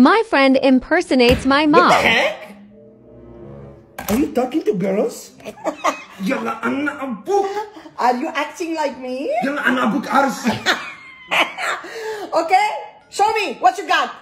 My friend impersonates my mom. What the heck? Are you talking to girls? Are you acting like me? Okay? Show me what you got.